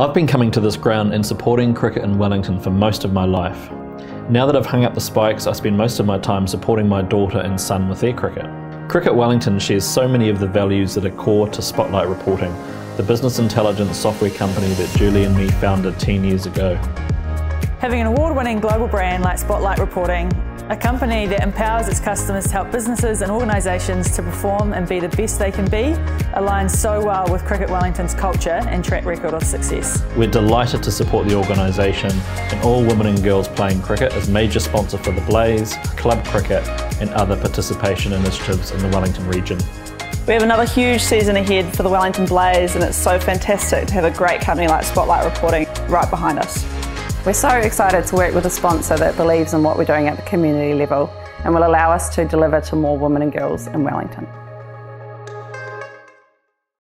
I've been coming to this ground and supporting cricket in Wellington for most of my life. Now that I've hung up the spikes, I spend most of my time supporting my daughter and son with their cricket. Cricket Wellington shares so many of the values that are core to Spotlight Reporting, the business intelligence software company that Julie and me founded 10 years ago. Having an award-winning global brand like Spotlight Reporting, a company that empowers its customers to help businesses and organisations to perform and be the best they can be, aligns so well with Cricket Wellington's culture and track record of success. We're delighted to support the organisation and all women and girls playing cricket as major sponsor for the Blaze, club cricket and other participation initiatives in the Wellington region. We have another huge season ahead for the Wellington Blaze and it's so fantastic to have a great company like Spotlight Reporting right behind us. We're so excited to work with a sponsor that believes in what we're doing at the community level and will allow us to deliver to more women and girls in Wellington.